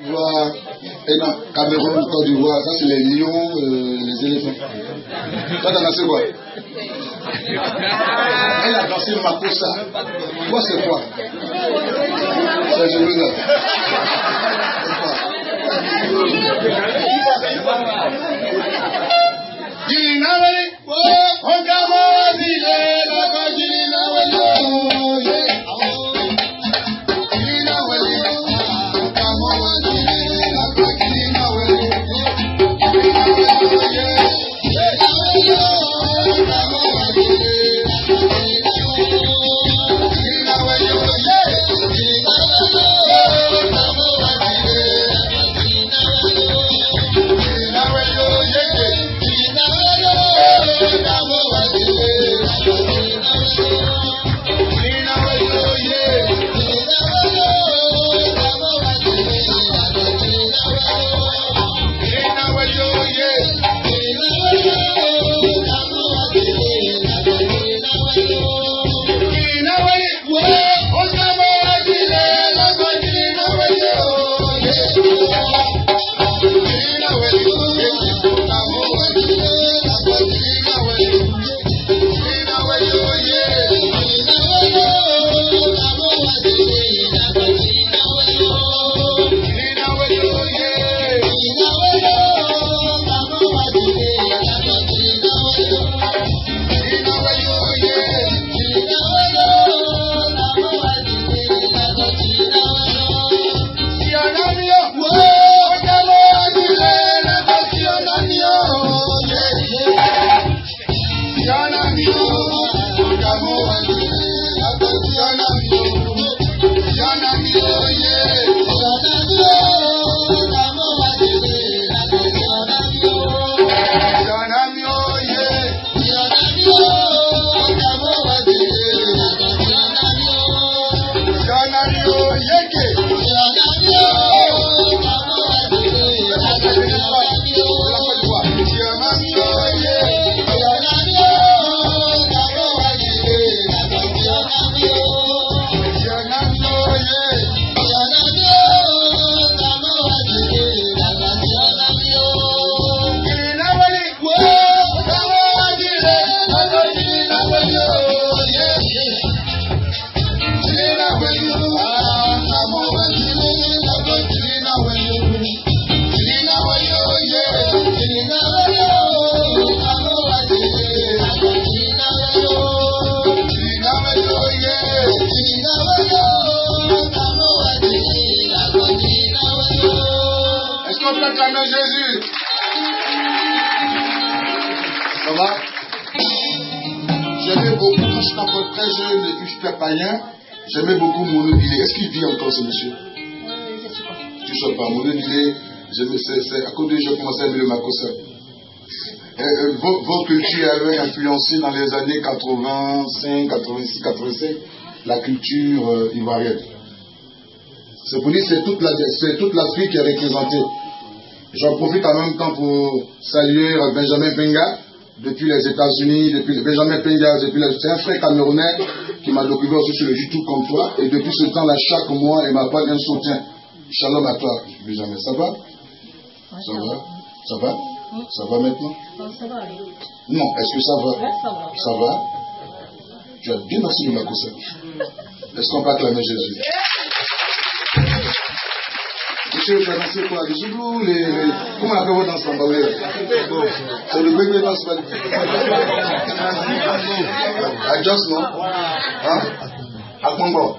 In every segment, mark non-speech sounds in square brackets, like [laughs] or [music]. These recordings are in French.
d'Ivoire, et non, Cameroun, Côte d'Ivoire, ça c'est les lions, euh, les éléphants. Toi t'as dansé quoi? Elle a dansé Makossa. Toi c'est quoi? C'est Jérusalem. Jinawali, Ogamo, très jeune et puis j'étais païen, j'aimais beaucoup Mono Bilé. Est-ce qu'il vit encore ce monsieur Tu ne sais pas, Mono Bilé, c'est à cause de j'ai commencé à aimer le Makossa. Euh, vos, vos cultures avaient influencé dans les années 85, 86, 87 la culture euh, ivoirienne. C'est pour dire que c'est toute la- c'est toute l'Afrique qui est représentée. J'en profite en même temps pour saluer euh, Benjamin Penga, depuis les États-Unis, depuis Benjamin Penga, depuis les- c'est un frère camerounais qui m'a découvert aussi sur le YouTube comme toi, et depuis ce temps-là, chaque mois, il m'apporte un soutien. Shalom à toi, Benjamin. Ça va? Ça va? Ça va? Ça va maintenant? Ça va aller. Non, est-ce que ça va? Ça va. Tu as bien dansé le Makossa. Est-ce qu'on peut acclamer Jésus Tu as dansé quoi Les zoulous, les, les... Comment on appelle votre danse en C'est le bébé danse À Joss, non? Hein? À Congo.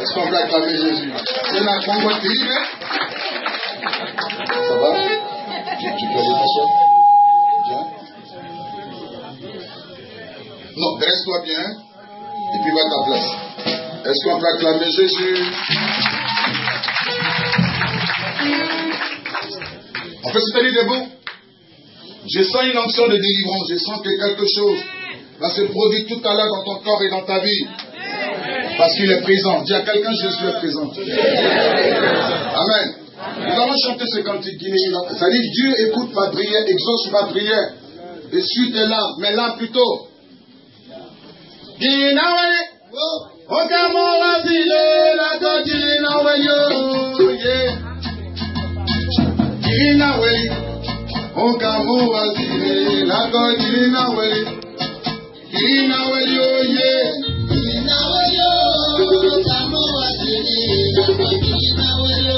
Est-ce qu'on peut acclamer Jésus? C'est la Congo TV, Ça va? Tu, tu peux aller t'asseoir? Non, reste-toi bien et puis va à ta place. Est-ce qu'on peut acclamer Jésus? Peut se tenir debout Je sens une onction de délivrance, je sens que quelque chose va se produire tout à l'heure dans ton corps et dans ta vie. Parce qu'il est présent. Dis à quelqu'un, Jésus est présent. Amen. Nous allons chanter ce cantique guinéen. Ça dit, Dieu écoute ma prière, exauce ma prière. Et suit tes larmes, mes larmes plutôt. Okamora zile, la godina jiri na weli ụka mụ waziri na weli jiri weli oye jiri weli ụka mụ waziri na weli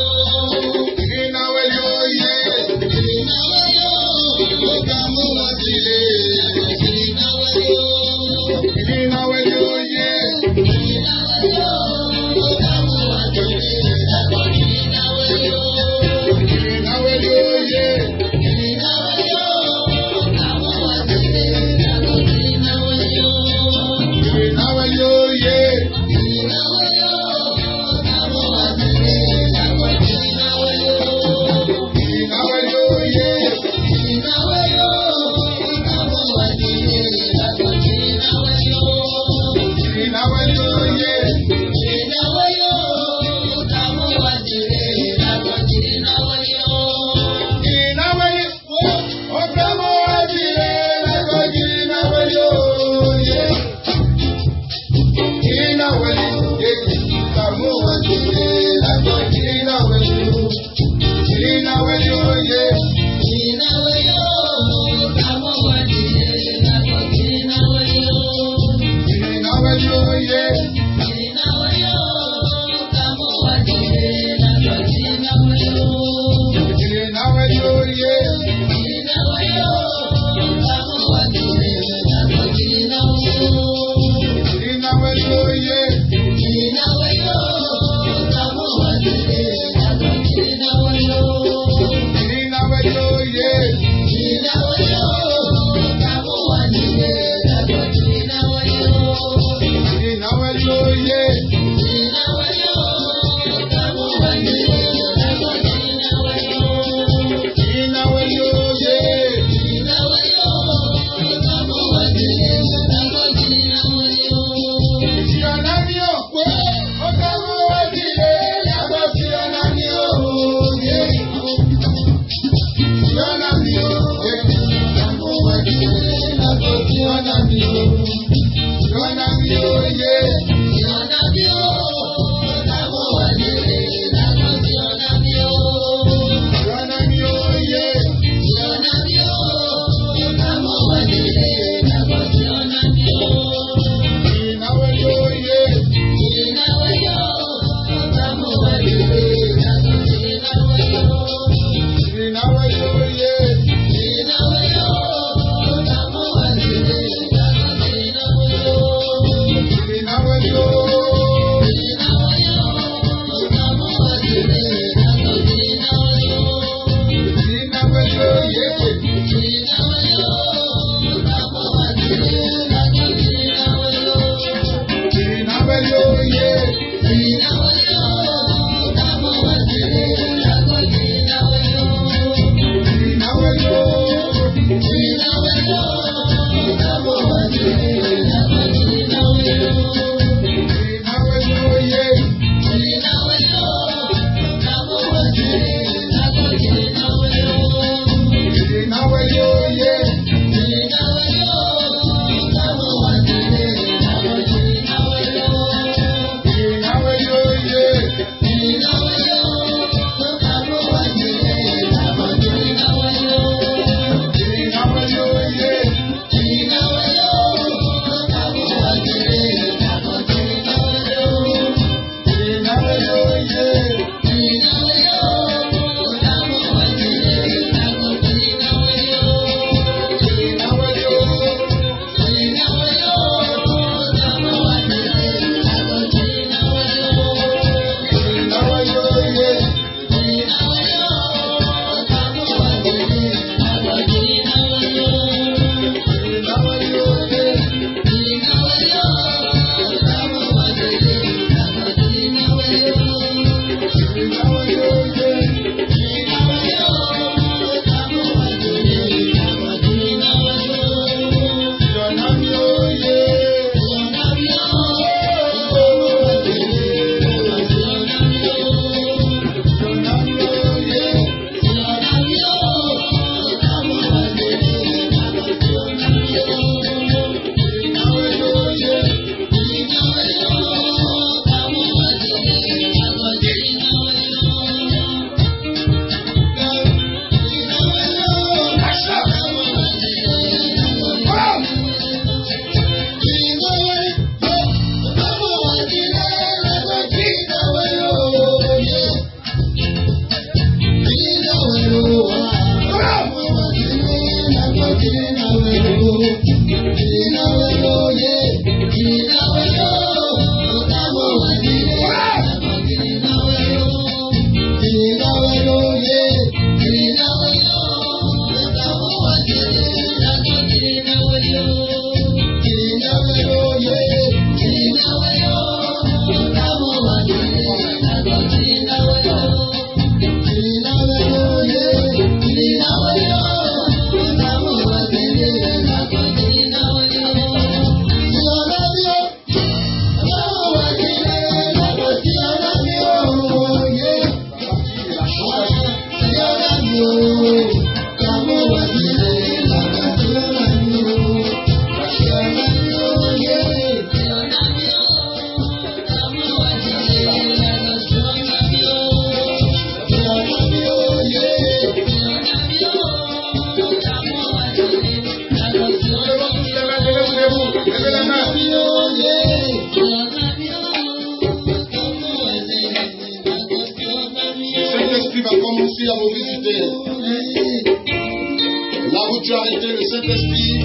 Là où tu as été, le Saint-Esprit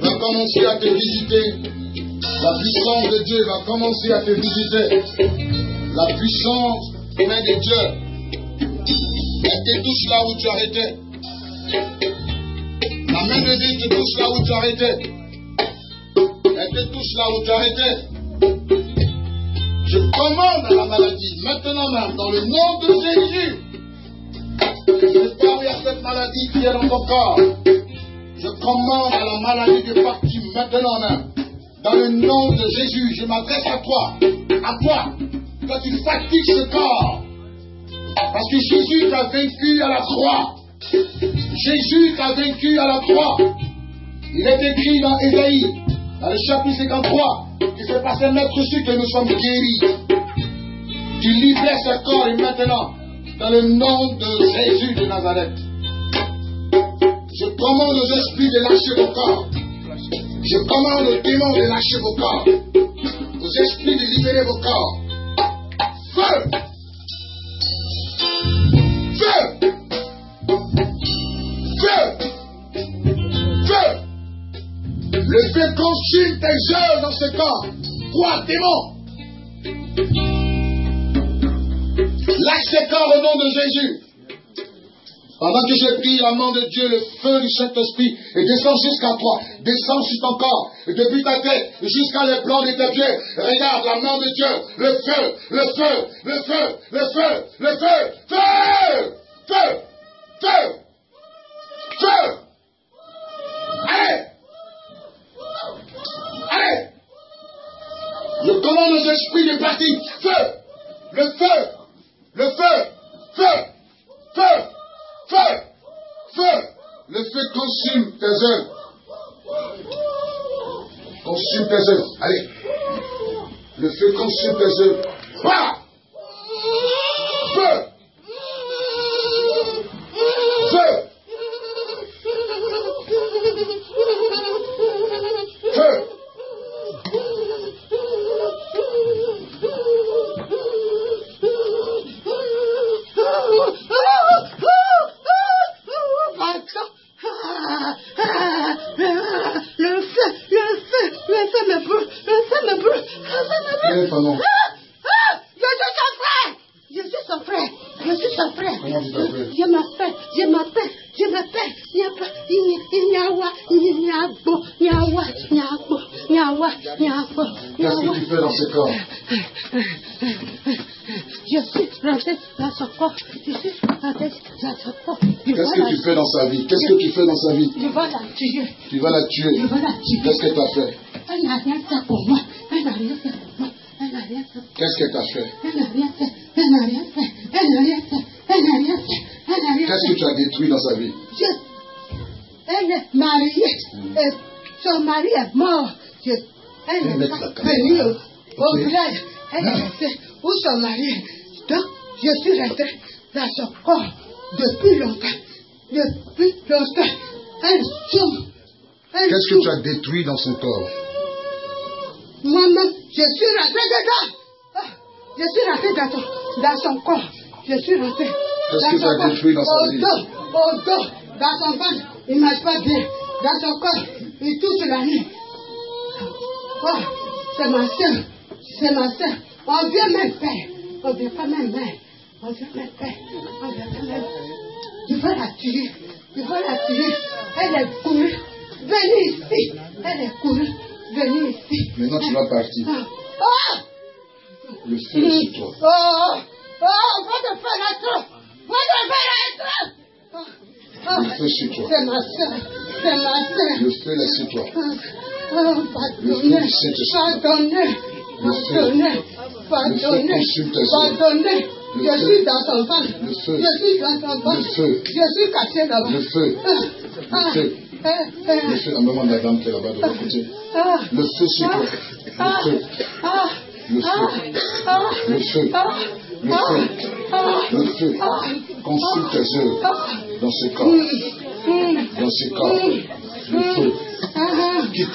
va commencer à te visiter. La puissance de Dieu va commencer à te visiter. La puissance main de Dieu. Elle te touche là où tu as. La main de Dieu te touche là où tu as été. Elle te touche là où tu as. Je commande à la maladie, maintenant même, dans le nom de Jésus. Je parle à cette maladie qui est dans ton corps. Je commande à la maladie de partir maintenant même. Dans le nom de Jésus, je m'adresse à toi. À toi. Quand tu fatigues ce corps. Parce que Jésus t'a vaincu à la croix. Jésus t'a vaincu à la croix. Il est écrit dans Ésaïe, dans le chapitre 53, que c'est par ses maîtres que nous sommes guéris. Tu libères ce corps et maintenant, dans le nom de Jésus de Nazareth, je commande aux esprits de lâcher vos corps. Je commande aux démons de lâcher vos corps. Aux esprits de libérer vos corps. Feu! Feu! Feu! Feu! Le feu consume tes œuvres dans ce corps. Toi, démon! Corps au nom de Jésus. Pendant que je prie la main de Dieu, le feu du Saint-Esprit descend jusqu'à toi, descend sur ton corps, depuis ta tête jusqu'à les plans de tes pieds. Regarde la main de Dieu, le feu, le feu, le feu, le feu, le feu, feu, feu, feu, feu. Allez, allez. Je commande aux esprits de partir. Feu, le feu, le feu, feu, feu. Feu! Feu! Le feu consume tes œuvres. Consume tes œuvres. Allez. Le feu consume tes œuvres. Dans son corps. Je Qu'est-ce que la- tu fais dans sa vie? Qu'est-ce que tu fais dans sa vie? Je vais la tuer, Tu vas la tuer. je vais la tuer. Qu'est-ce que tu as fait? Elle n'a rien fait pour moi. Elle n'a rien fait pour moi. Elle n'a rien fait. Qu'est-ce que tu as fait? Elle n'a rien fait. Elle n'a rien fait. Elle n'a rien fait. Elle n'a rien fait. Elle n'a rien Qu'est-ce que fait. tu as détruit dans sa vie? Je... Elle est mariée. Et son mari est mort. Je... Elle la Ok. village. Elle est restée où son mari? Est. Donc, je suis rentrée dans son corps depuis longtemps. Depuis longtemps. Souffre. Elle Qu'est-ce que tu as détruit dans son corps? Maman, je suis rentrée dedans. Ah, Je suis rentrée dans, ton- dans son corps. Je suis rentrée. Qu'est-ce dans que tu son as corps. détruit dans sa Au vie? dos, au dos, dans son ventre. Il ne mange pas bien. Dans son corps, il touche la nuit. Oh, c'est ma soeur. C'est ma soeur. On vient même père. On vient pas même mère. Il faut la tuer. Il faut la tuer. Elle est courue. Venez ici. Elle est courue. Venez ici. Maintenant, tu vas partir. Ah! Ah! Le feu est sur toi. Oh! Oh! Votre frère est trop! Votre frère est trop! Ah! Ah! Le feu sur toi. C'est ma soeur! C'est ma soeur! Le feu est sur toi. Oh, pardonnez, pardonnez, pardonnez, pardonnez, pardonnez. Le Je suis dans son ventre. Le. Je suis dans son ventre. Le. Je suis caché là-bas. Le feu. Ah, feu. ah, ah, Le feu, la dame qui est là-bas de l'autre côté. ah, Le feu sur toi. ah, Le feu. ah, Le feu. ah, Le feu. ah, Le ah, feu. ah, Le feu. ah, Consume tes œuvres ah, dans ce corps. hum, Dans ce corps. Le feu. ah, Quitte.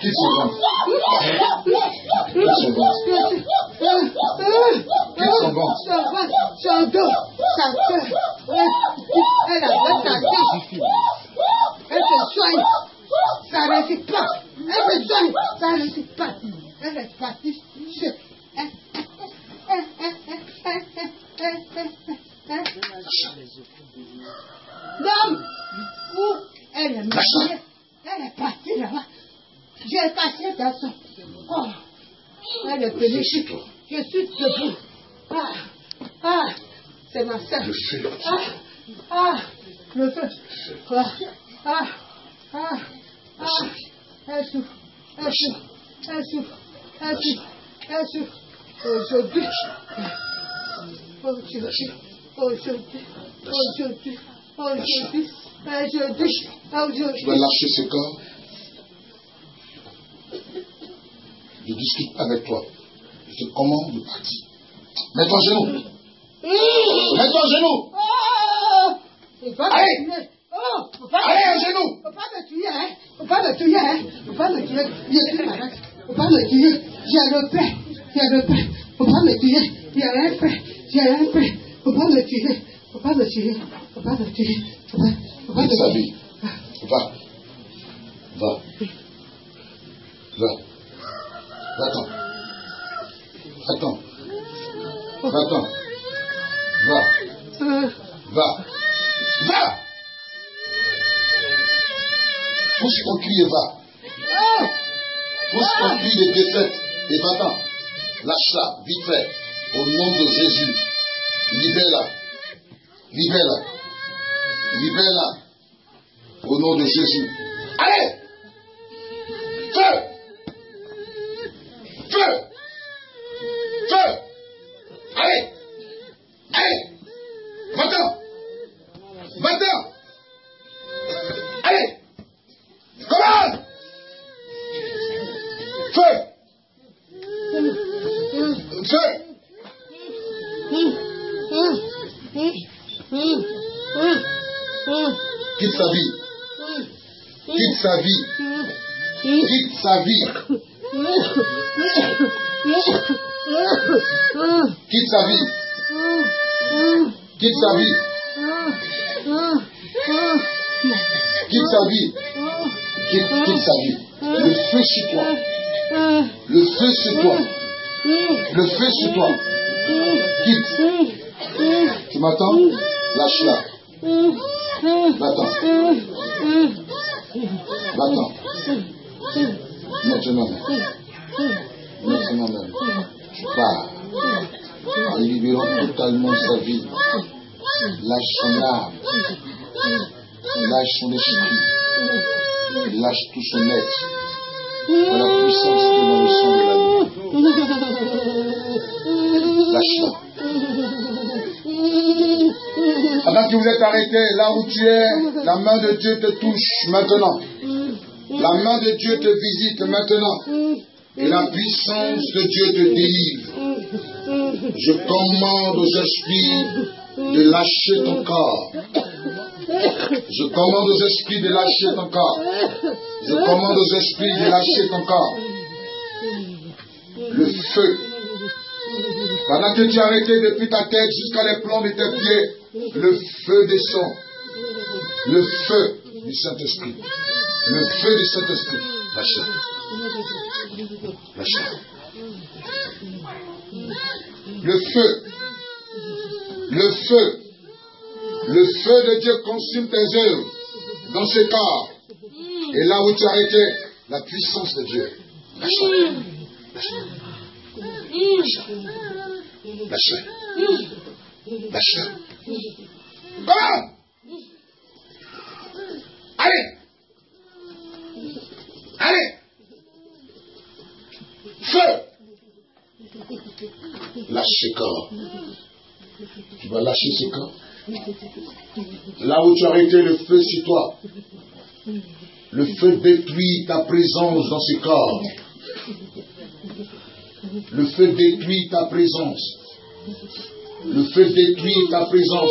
Quitte ce ventre. Quitte ce ventre. Son dos, sa. Elle sa tête. Elle se soigne. Ça ne réussit pas. Elle se soigne. Ça ne réussit pas. Elle est partie. Où elle est mariée. Elle est partie là-bas. J'ai passé dans son. Oh, elle est venue. Je suis debout. Ah, ah, c'est ma. Le. Ah, ah, le feu. Ah, ah, ah, ah. Elle souffre, elle souffre, elle souffre, elle souffre, elle souffre. Aujourd'hui, aujourd'hui, aujourd'hui, aujourd'hui, aujourd'hui, aujourd'hui, Tu vas aujourd'hui. lâcher ce corps. Je discute avec toi. Je te commande de partir. Mets-toi à genoux. Mets-toi à genoux. Oh! Allez. Oh! Faut pas Allez, à genoux. Faut pas me tuer, hein? Faut pas me tuer, hein? Faut pas me tuer. Je suis malade. Faut pas me tuer. J'ai le pain. J'ai le pain. Faut pas me tuer. J'ai un pain. J'ai un pain. Faut pas me tuer. Faut pas me tuer. Faut pas me tuer. Faut pas, faut pas me tuer. vie. Va. Va. Va. Va-t'en. Va-t'en. Va-t'en. Va. Euh, Va. Va. Pousse ton cri et va? Pousse ton cri de défaite et va-t'en. Lâche-la, vite fait. Au nom de Jésus. Libère-la. Libère-la. Libère-la. Au nom de Jésus. Quitte sa vie. Quitte sa vie. Quitte sa vie. Quitte, quitte sa vie. Le feu sur toi. Le feu sur toi. Le feu sur toi. Quitte. Tu m'entends Lâche-la. Va-t'en. Va-t'en. Maintenant. Maintenant même. Tu pars. En libérant totalement sa vie. Lâche son âme. Lâche son esprit. Lâche tout son être. Par la puissance est dans sang de. Lâche-la. Pendant que vous êtes arrêté là où tu es, la main de Dieu te touche maintenant. La main de Dieu te visite maintenant. Et la puissance de Dieu te délivre. Je commande aux esprits de lâcher ton corps. Je commande aux esprits de lâcher ton corps. Je commande aux esprits de lâcher ton corps. Le feu. Pendant que tu es arrêté depuis ta tête jusqu'à les plombs de tes pieds, le feu descend. Le feu du Saint-Esprit. Le feu du Saint-Esprit. Lâchez. Lâchez. Le feu. Le feu. Le feu de Dieu consume tes œuvres dans ce corps. Et là où tu as arrêté, la puissance de Dieu. Lâchez. Lâchez. Lâchez. Lâchez. Comment Allez Allez Feu Lâche ce corps. Tu vas lâcher ce corps. Là où tu as arrêté le feu sur toi. Le feu détruit ta présence dans ce corps. Le feu détruit ta présence. Le feu détruit ta présence.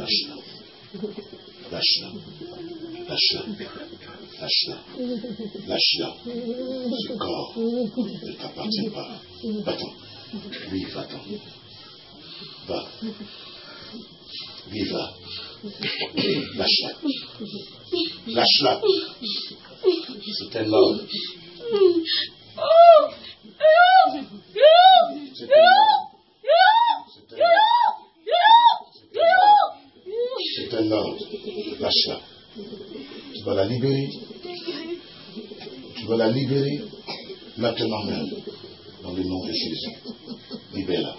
Lâche-la. Lâche-la. Lâche-la. Lâche-la. Lâche-la. Ce corps ne t'appartient pas. Va-t'en. Oui, va-t'en. Va. Oui, va. Lâche-la. Lâche-la. C'est un homme. C'est un homme. C'est un ordre. Tu vas la libérer. Tu vas la libérer maintenant même. Dans le nom de Jésus. Libère-la.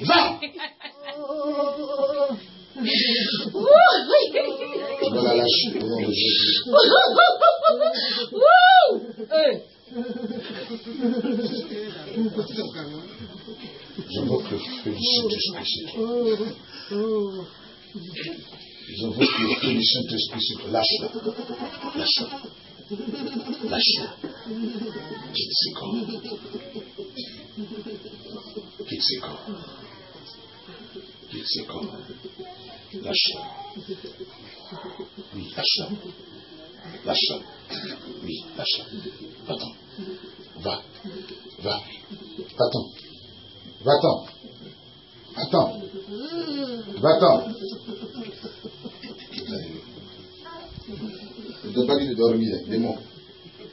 Va! Tu vas la lâcher au nom de Jésus. Je veux que le feu du Saint-Esprit sur toi. Je veux que le feu du Saint-Esprit sur toi. Lâche-la. Lâche-la. Lâche-la. Quitte ses corps. Quitte ses corps. Quitte ses corps. Lâche-la. Oui, lâche-la. Lâche-la. Oui, lâche-la. Va-t'en. Va. Va. Va-t'en. Va-t'en. Va-t'en. Va-t'en. Je ne dois pas dire de dormir, démon.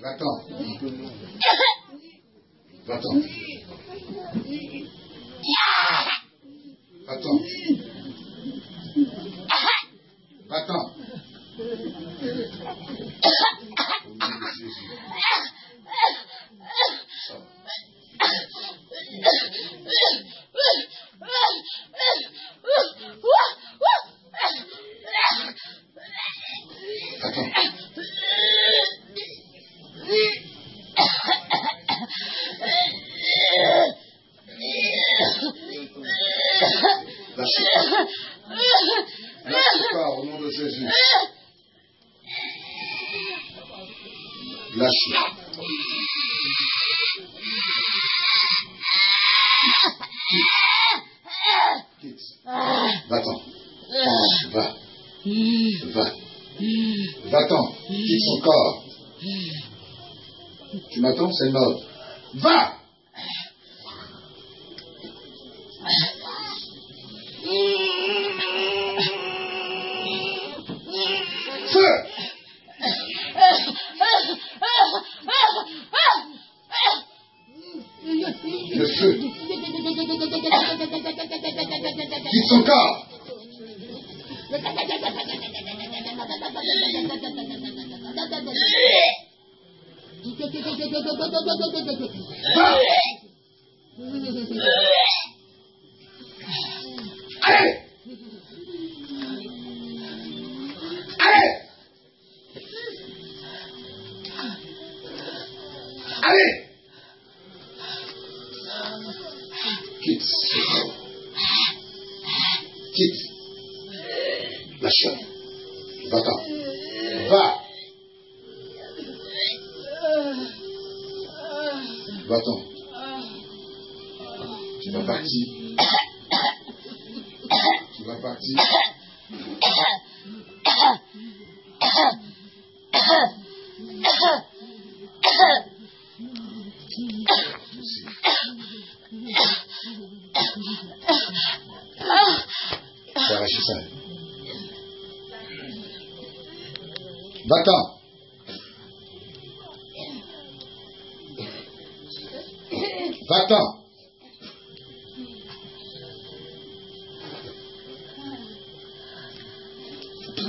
Va-t'en. Va-t'en. Va-t'en. Va-t'en. [laughs] Au nom de Jésus. Sors. Va-t'en. Lâche. Lâche pas au nom de Jésus. Lâche. Quitte. Va-t'en. Va. Va. Son corps. Tu m'attends, c'est mort. Va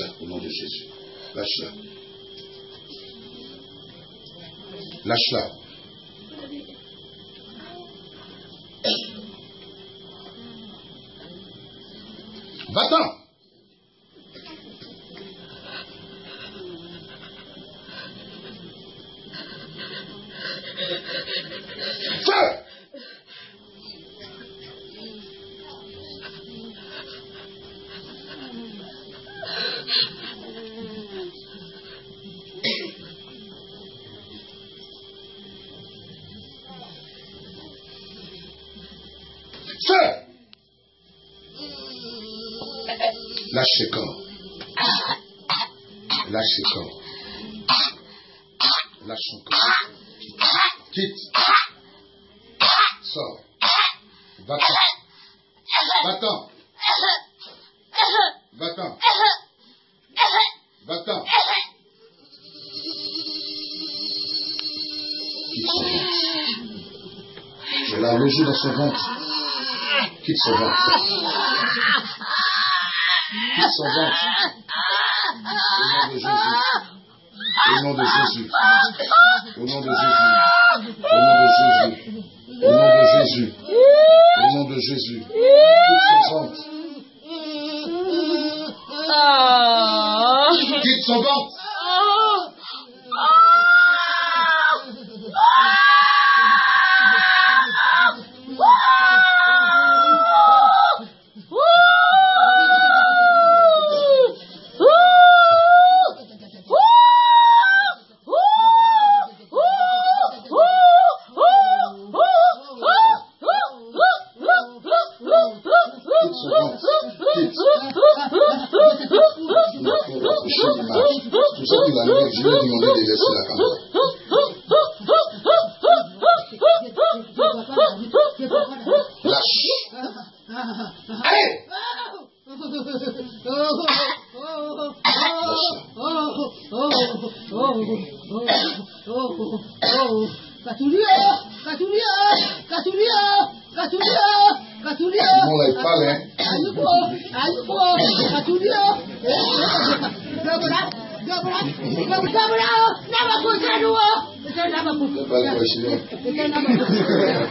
Lâche-la au nom de Jésus. Lâche-la. Lâche-la. Lâche ses corps. Lâche ses corps. Lâche son corps. Quitte. Sors. Va-t'en. Va-t'en. Va-t'en. Va-t'en. Je l'ai logé dans son ventre. Quitte son ventre. Au nom de Jésus. Au nom de Jésus. Au nom de Jésus. Au nom de Jésus. Au nom de Jésus. Au nom de Jésus. Quitte son ventre. Quitte son ventre.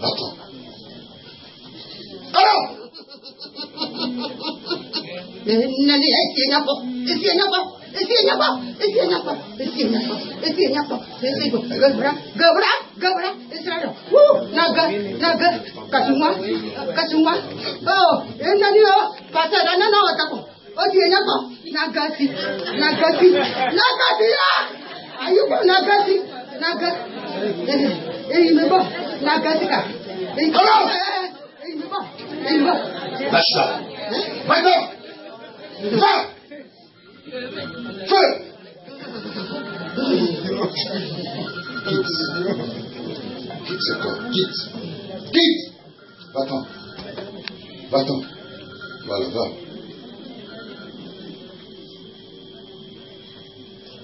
Baton. Alors. Oh. O di eleko nagasi nagasi nagasi ya ayikun nagasi nagasi eyi mi bọ nagasi ka eyi mi bọ eyi mi bọ. Bàṣà bàṣà fà fà. Quitte. Quitte ce corps. Quitte. Quitte. Va-t'en. Va-t'en. Voilà, va.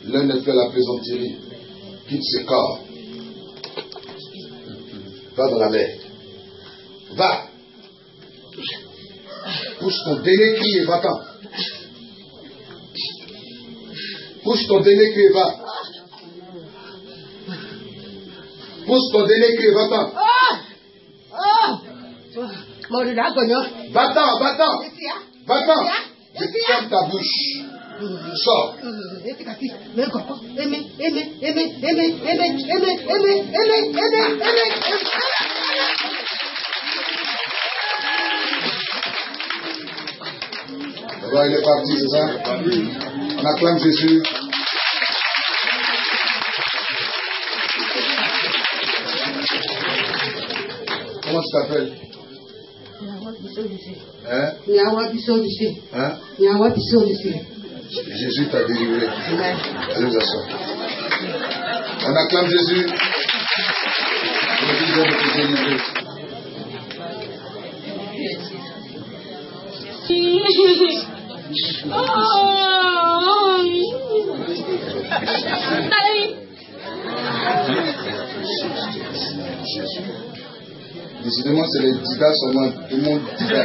L'un ne fait la plaisanterie. Quitte ce corps. Va dans la mer. Va. Pousse ton dernier cri et va-t'en. Pousse ton dernier cri et va. Pousse ton dernier cri et va-t'en. Va-t'en, va-t'en. Va-t'en. Ferme ta bouche sọ. Voilà, il est parti, c'est ça On acclame Jésus. Comment tu t'appelles Hein Hein Jésus t'a délivré. Allez vous asseoir. On acclame Jésus. Décidément, c'est les dida seulement. Tout le monde dida.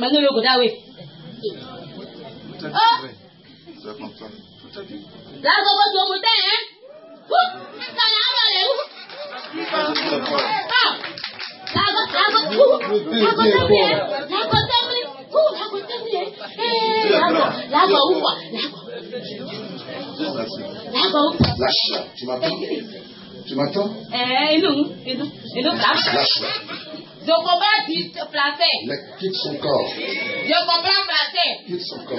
Manu le goda we Oh Tu vas comprendre. La gogo to mo te hein Vous Tania ba le vous Ah La go la go vous La go te mi La go te mi Vous la go te mi Eh la go la go où quoi La go Merci. La go Lâche-la. Tu m'entends Tu m'entends Eh nous nous nous place Lâche-la. Je comprends placer Mais quitte son corps. Je comprends placer Quitte son corps.